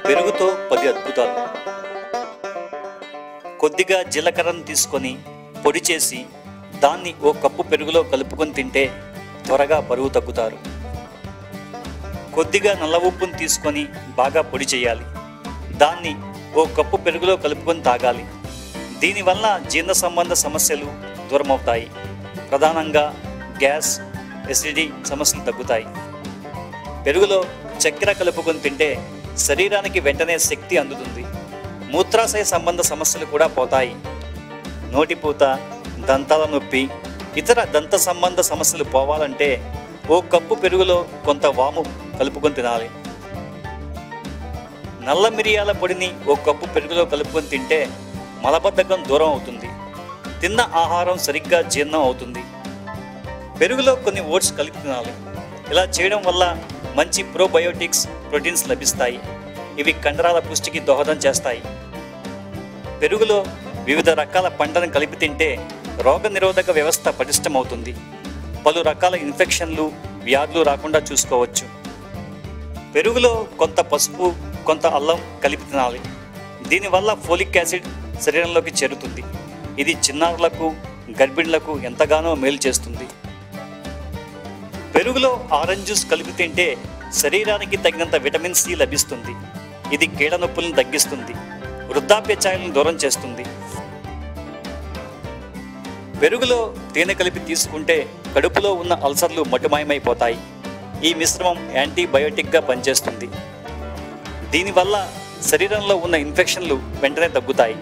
పెరుగుతో పది అద్భుతాలు. కొద్దిగా జీలకర్రను తీసుకొని పొడి చేసి దాన్ని ఓ కప్పు పెరుగులో కలుపుకొని తింటే త్వరగా బరువు తగ్గుతారు. కొద్దిగా నల్ల ఉప్పును తీసుకొని బాగా పొడి చేయాలి. దాన్ని ఓ కప్పు పెరుగులో కలుపుకొని తాగాలి. దీనివల్ల జీర్ణ సంబంధ సమస్యలు దూరమవుతాయి. ప్రధానంగా గ్యాస్ ఎసిడిటీ సమస్యలు తగ్గుతాయి. పెరుగులో చక్కెర కలుపుకొని తింటే శరీరానికి వెంటనే శక్తి అందుతుంది. మూత్రాశయ సంబంధ సమస్యలు కూడా పోతాయి. నోటిపూత దంతాల నొప్పి ఇతర దంత సంబంధ సమస్యలు పోవాలంటే ఓ కప్పు పెరుగులో కొంత వాము కలుపుకొని తినాలి. నల్ల మిరియాల పొడిని ఓ కప్పు పెరుగులో కలుపుకొని తింటే మలబద్ధకం దూరం అవుతుంది. తిన్న ఆహారం సరిగ్గా జీర్ణం అవుతుంది. పెరుగులో కొన్ని ఓట్స్ కలిపి తినాలి. ఇలా చేయడం వల్ల మంచి ప్రోబయోటిక్స్ ప్రోటీన్స్ లభిస్తాయి. ఇవి కండరాల పుష్టికి దోహదం చేస్తాయి. పెరుగులో వివిధ రకాల పంటను కలిపి తింటే రోగనిరోధక వ్యవస్థ పటిష్టమవుతుంది. పలు రకాల ఇన్ఫెక్షన్లు వ్యాధులు రాకుండా చూసుకోవచ్చు. పెరుగులో కొంత పసుపు కొంత అల్లం కలిపి తినాలి. దీనివల్ల ఫోలిక్ యాసిడ్ శరీరంలోకి చేరుతుంది. ఇది చిన్నారులకు గర్భిణులకు ఎంతగానో మేలు చేస్తుంది. పెరుగులో ఆరెంజ్ జ్యూస్ కలిపి తింటే శరీరానికి తగినంత విటమిన్ సి లభిస్తుంది. ఇది కీళ్ళ నొప్పులను తగ్గిస్తుంది. వృద్ధాప్య ఛాయలను దూరం చేస్తుంది. పెరుగులో తేనె కలిపి తీసుకుంటే కడుపులో ఉన్న అల్సర్లు మటుమాయమైపోతాయి. ఈ మిశ్రమం యాంటీబయోటిక్గా పనిచేస్తుంది. దీనివల్ల శరీరంలో ఉన్న ఇన్ఫెక్షన్లు వెంటనే తగ్గుతాయి.